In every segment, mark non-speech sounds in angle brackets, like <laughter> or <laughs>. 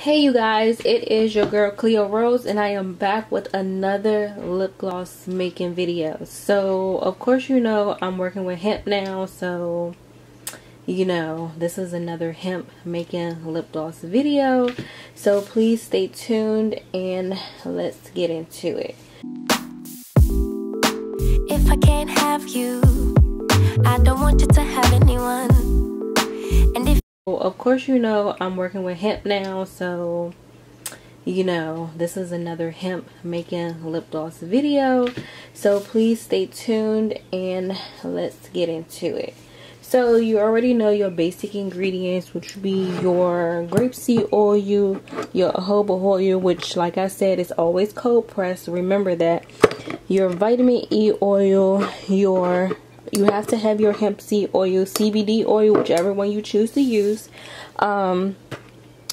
Hey you guys, it is your girl Clio Rose and I am back with another lip gloss making video. So of course you know I'm working with hemp now so you know this is another hemp making lip gloss video. So please stay tuned and let's get into it. If I can't have you, I don't want you to have anyone. And if of course you know I'm working with hemp now so you know this is another hemp making lip gloss video. So please stay tuned and let's get into it. So you already know your basic ingredients which would be your grapeseed oil your jojoba oil which like I said is always cold pressed. Remember that. Your vitamin E oil your you have to have your hemp seed oil, CBD oil, whichever one you choose to use. Um,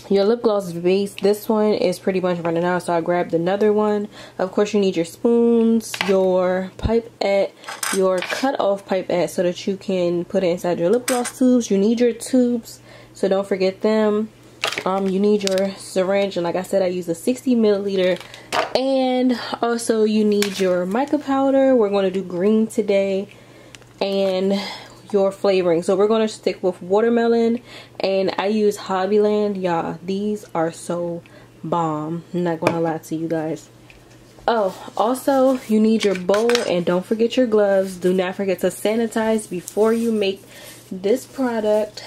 your lip gloss base, this one is pretty much running out, so I grabbed another one. Of course, you need your spoons, your pipette, your cut off pipette so that you can put it inside your lip gloss tubes. You need your tubes, so don't forget them. Um, you need your syringe, and like I said, I use a 60 milliliter. And also, you need your mica powder. We're going to do green today and your flavoring. So we're going to stick with watermelon and I use Hobbyland. Y'all, these are so bomb. I'm not going to lie to you guys. Oh, also you need your bowl and don't forget your gloves. Do not forget to sanitize before you make this product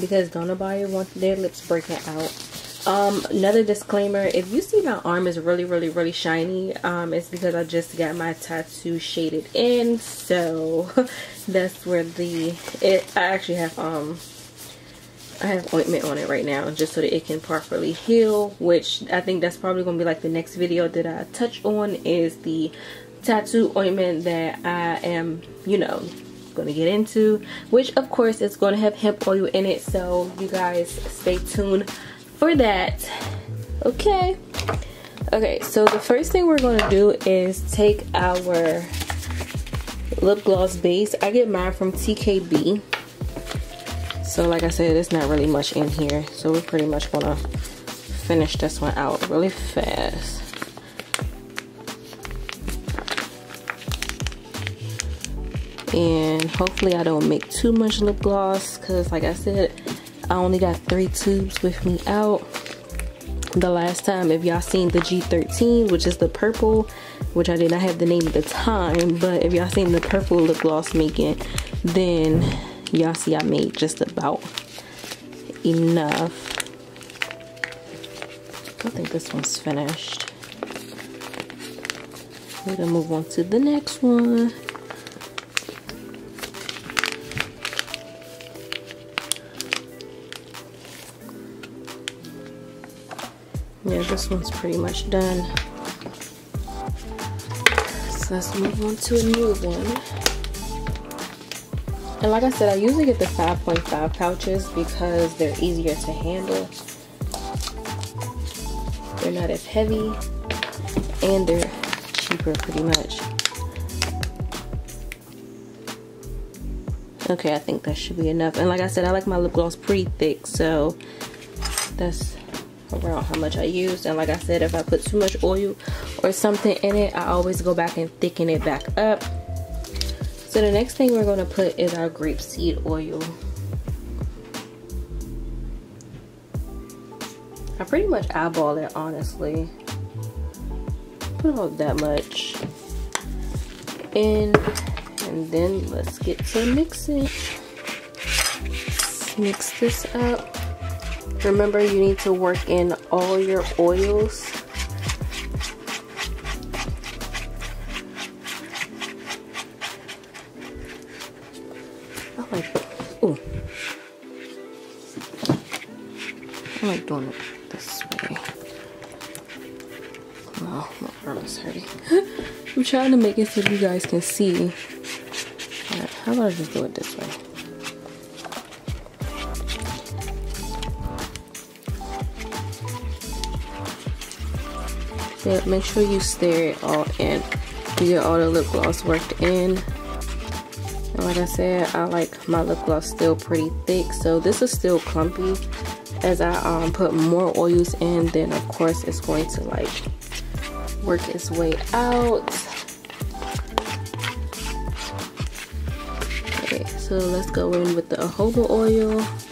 because don't nobody want their lips breaking out um another disclaimer if you see my arm is really really really shiny um it's because i just got my tattoo shaded in so <laughs> that's where the it i actually have um i have ointment on it right now just so that it can properly heal which i think that's probably gonna be like the next video that i touch on is the tattoo ointment that i am you know gonna get into which of course is going to have hemp oil in it so you guys stay tuned for that. Okay. Okay, so the first thing we're going to do is take our lip gloss base. I get mine from TKB. So like I said, it's not really much in here. So we're pretty much going to finish this one out really fast. And hopefully I don't make too much lip gloss because like I said, I only got three tubes with me out. The last time, if y'all seen the G13, which is the purple, which I did not have the name at the time, but if y'all seen the purple lip gloss making, then y'all see I made just about enough. I think this one's finished. We're gonna move on to the next one. Yeah this one's pretty much done. So let's move on to a new one. And like I said I usually get the 5.5 pouches because they're easier to handle. They're not as heavy and they're cheaper pretty much. Okay I think that should be enough. And like I said I like my lip gloss pretty thick so that's around how much I used. And like I said if I put too much oil or something in it I always go back and thicken it back up. So the next thing we're going to put is our grapeseed oil. I pretty much eyeball it honestly. Put about that much. In and then let's get to mixing. Mix this up Remember you need to work in all your oils. I like, ooh. I like doing it this way. Oh, my arm is hurting. <laughs> I'm trying to make it so you guys can see. Right, how about I just do it this way? Yeah make sure you stir it all in. You get all the lip gloss worked in. And like I said I like my lip gloss still pretty thick so this is still clumpy as I um, put more oils in. Then of course it's going to like work its way out. Okay so let's go in with the jojoba oil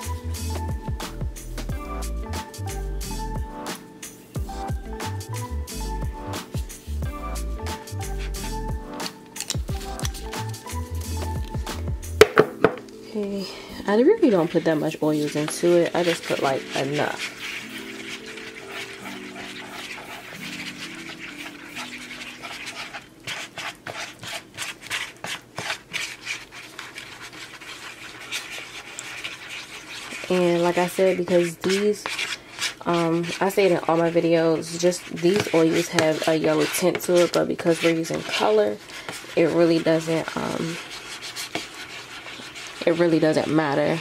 I really don't put that much oils into it. I just put like enough. And like I said, because these, um, I say it in all my videos, just these oils have a yellow tint to it, but because we're using color, it really doesn't, um, it really doesn't matter.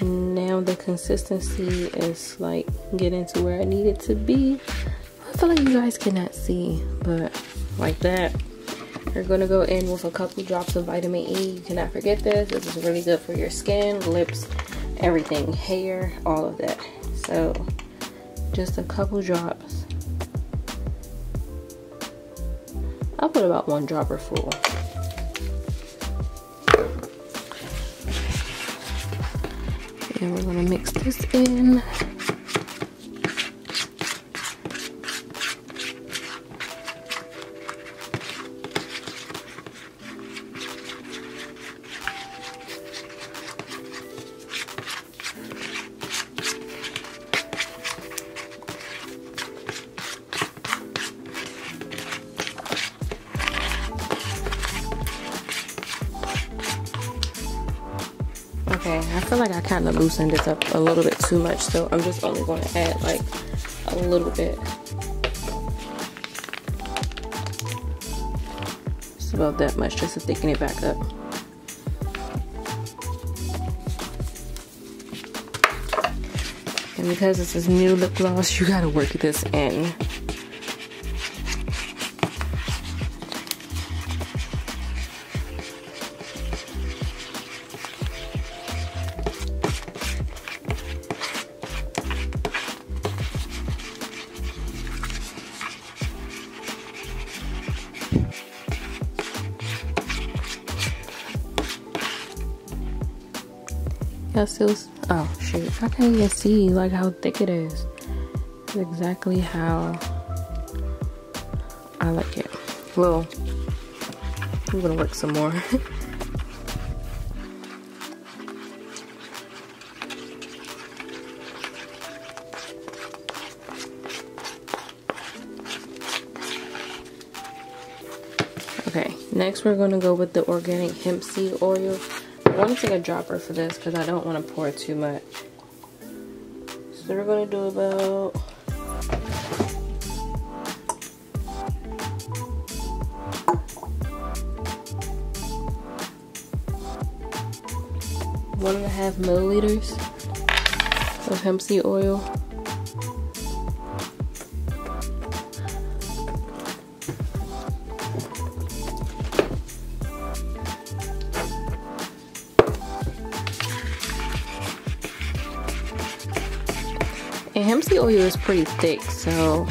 And now the consistency is like getting to where I need it to be. Feel like you guys cannot see, but like that. We're gonna go in with a couple drops of vitamin E. You cannot forget this. This is really good for your skin, lips, everything, hair, all of that. So just a couple drops. I'll put about one dropper full. And we're gonna mix this in. I feel like I kind of loosened this up a little bit too much, so I'm just only going to add like a little bit. Just about that much just to thicken it back up. And because this is new lip gloss, you gotta work this in. Y'all still, oh shoot, I can't even see like how thick it is. It's exactly how I like it. Well, I'm gonna work some more. <laughs> okay, next we're gonna go with the organic hemp seed oil. Want to take a dropper for this because I don't want to pour too much. So we're going to do about one and a half milliliters of hemp seed oil. And oil is pretty thick, so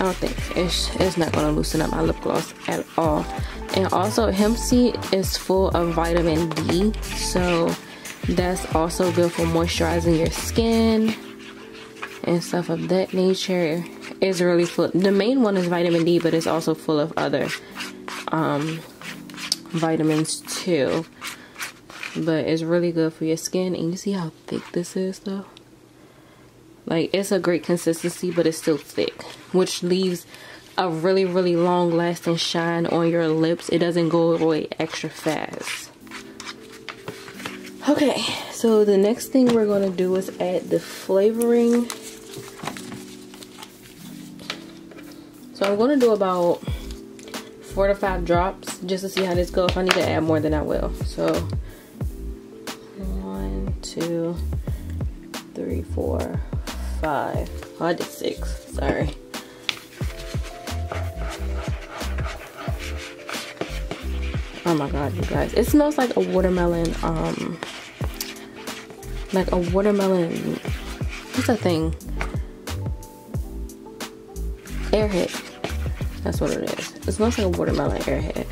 I don't think it's, it's not going to loosen up my lip gloss at all. And also, hemp seed is full of vitamin D, so that's also good for moisturizing your skin and stuff of that nature. It's really full. The main one is vitamin D, but it's also full of other um, vitamins too. But it's really good for your skin. And you see how thick this is, though? Like, it's a great consistency, but it's still thick, which leaves a really, really long lasting shine on your lips. It doesn't go away extra fast. Okay, so the next thing we're going to do is add the flavoring. So I'm going to do about four to five drops just to see how this goes. If I need to add more, then I will. So one, two, three, four, five. Oh, I did six. Sorry. Oh my god, you guys. It smells like a watermelon, um, like a watermelon, what's that thing? Airhead. That's what it is. It smells like a watermelon airhead.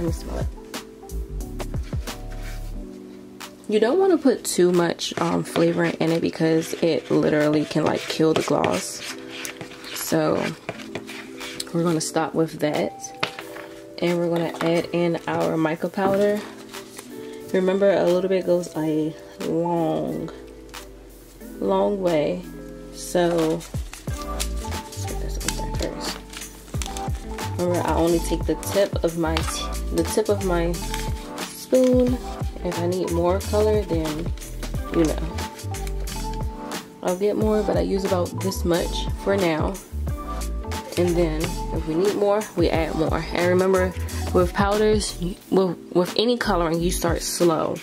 Let me smell it. You don't want to put too much um, flavoring in it because it literally can like kill the gloss. So we're going to stop with that. And we're going to add in our mica powder. Remember a little bit goes a long, long way. So Remember, I only take the tip of my the tip of my spoon. If I need more color, then you know I'll get more, but I use about this much for now. And then if we need more, we add more. And remember, with powders, with, with any coloring, you start slow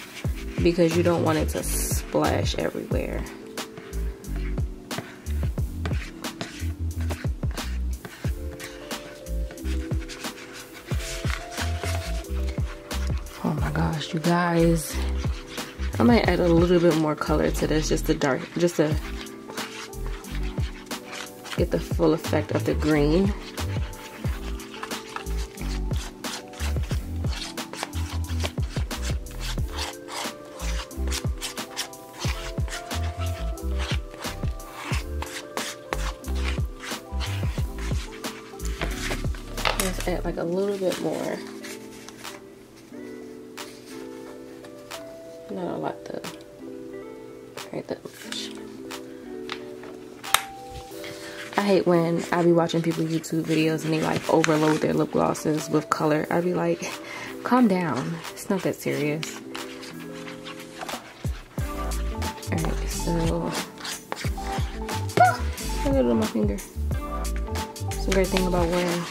because you don't want it to splash everywhere. You guys. I might add a little bit more color to this just to dark, just to get the full effect of the green. Let's add like a little bit more. Not a lot though. Right that much. I hate when I be watching people YouTube videos and they like overload their lip glosses with color. I be like, calm down. It's not that serious. Alright, so ah, I got it on my finger. It's a great thing about wearing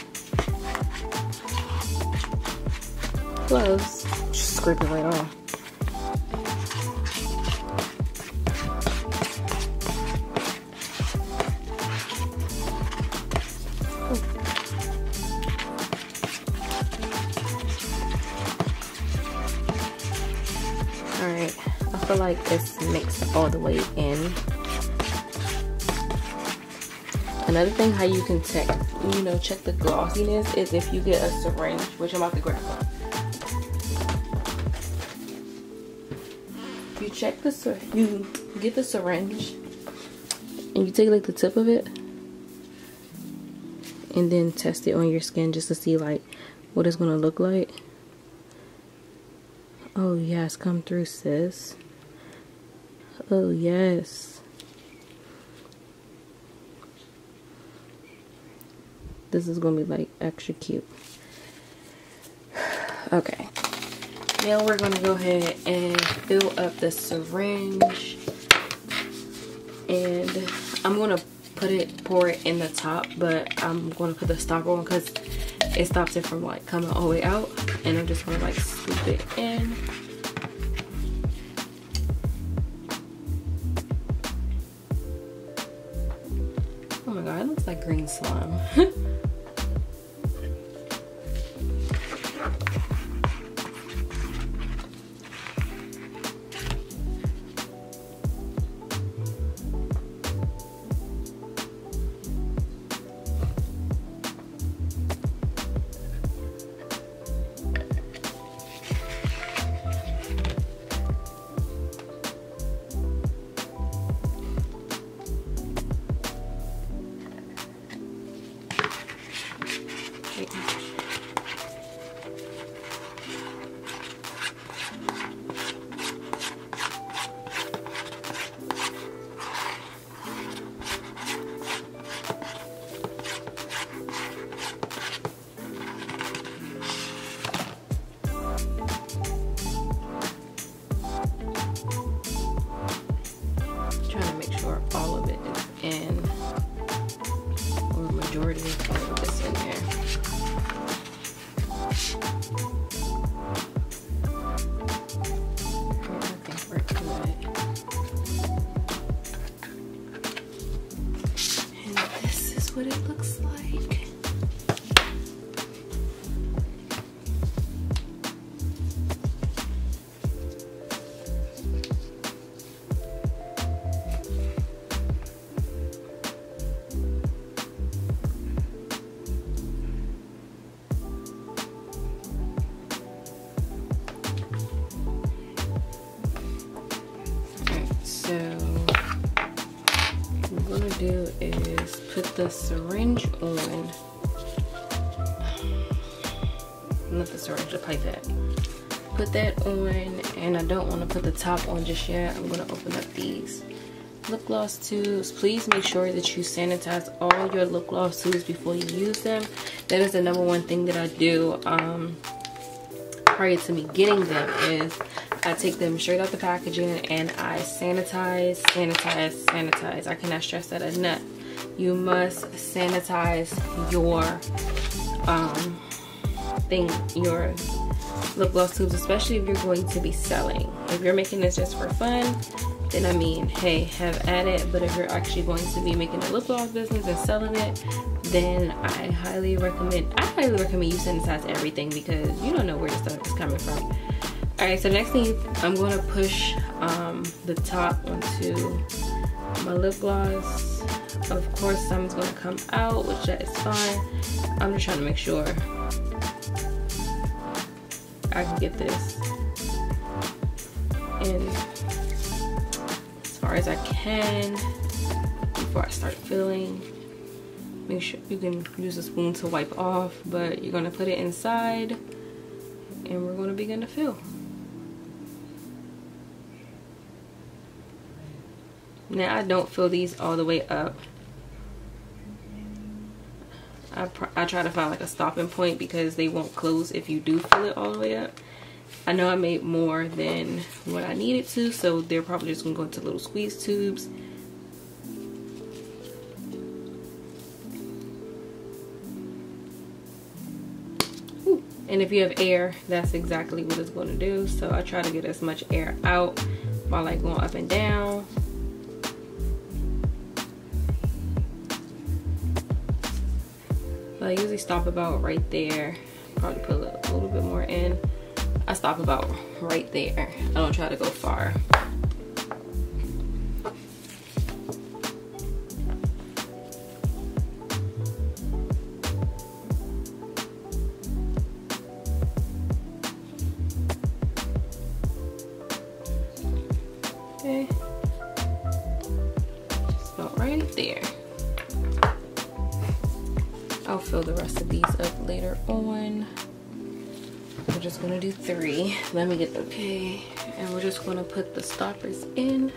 gloves. Just scrape it right off. Like it's mixed all the way in. Another thing how you can check, you know, check the glossiness is if you get a syringe, which I'm about to grab one. You check the, you get the syringe and you take like the tip of it and then test it on your skin just to see like what it's gonna look like. Oh yes, come through sis. Oh yes. This is gonna be like extra cute. <sighs> Okay. Now we're gonna go ahead and fill up the syringe. And I'm gonna put it, pour it in the top, but I'm gonna put the stopper on because it stops it from like coming all the way out. And I'm just gonna like scoop it in. Like green slime. <laughs> do is put the syringe on. <sighs> Not the syringe, the pipette. Put that on, and I don't want to put the top on just yet. I'm going to open up these lip gloss tubes. Please make sure that you sanitize all your lip gloss tubes before you use them. That is the number one thing that I do um, prior to me getting them is I take them straight out the packaging and I sanitize, sanitize, sanitize. I cannot stress that enough. You must sanitize your um, thing, your lip gloss tubes, especially if you're going to be selling. If you're making this just for fun, then I mean, hey, have at it. But if you're actually going to be making a lip gloss business and selling it, then I highly recommend, I highly recommend you sanitize everything because you don't know where the stuff is coming from. Alright, so next thing I'm going to push um, the top onto my lip gloss. Of course, some's going to come out, which that is fine. I'm just trying to make sure I can get this in as far as I can before I start filling. Make sure you can use a spoon to wipe off, but you're going to put it inside and we're going to begin to fill. Now I don't fill these all the way up. I, I try to find like a stopping point because they won't close if you do fill it all the way up. I know I made more than what I needed to, so they're probably just gonna go into little squeeze tubes. And if you have air, that's exactly what it's gonna do. So I try to get as much air out by like going up and down. I usually stop about right there. Probably put a little bit more in. I stop about right there. I don't try to go far. I'll fill the rest of these up later on. We're just gonna do three. Let me get the okay. And we're just gonna put the stoppers in.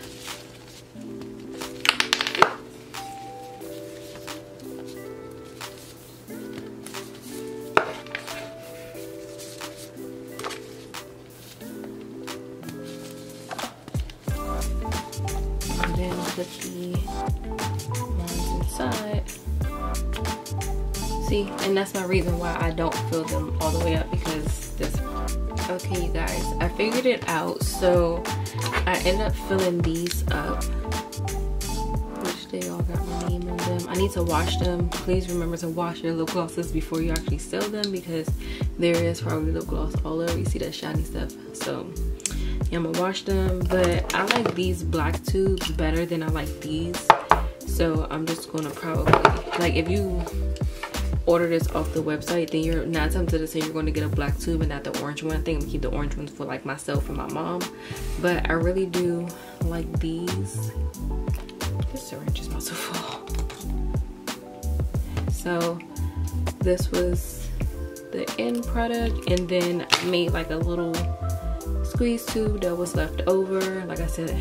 Reason why I don't fill them all the way up because this okay you guys I figured it out. So I end up filling these up. Which they all got my name on them. I need to wash them. Please remember to wash your lip glosses before you actually sell them because there is probably lip gloss all over. You see that shiny stuff? So yeah, I'm gonna wash them. But I like these black tubes better than I like these. So I'm just gonna probably like if you order this off the website, then you're not tempted to say you're going to get a black tube and not the orange one. I think I'm gonna keep the orange ones for like myself and my mom. But I really do like these. This syringe smells so full. So this was the end product and then I made like a little squeeze tube that was left over. Like I said,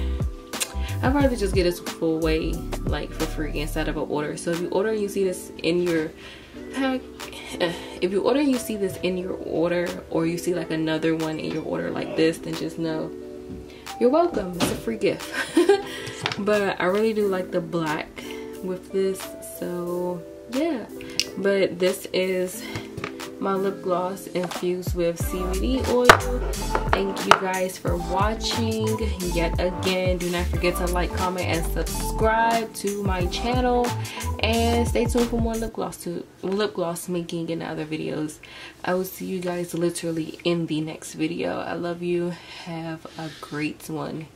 I'd rather just get this full way like for free instead of an order. So if you order you see this in your pack eh, if you order you see this in your order or you see like another one in your order like this then just know. You're welcome. It's a free gift. <laughs> But i really do like the black with this so yeah. But this is my lip gloss infused with CBD oil. Thank you guys for watching yet again. Do not forget to like, comment, and subscribe to my channel. And stay tuned for more lip gloss to lip gloss making and other videos. I will see you guys literally in the next video. I love you. Have a great one.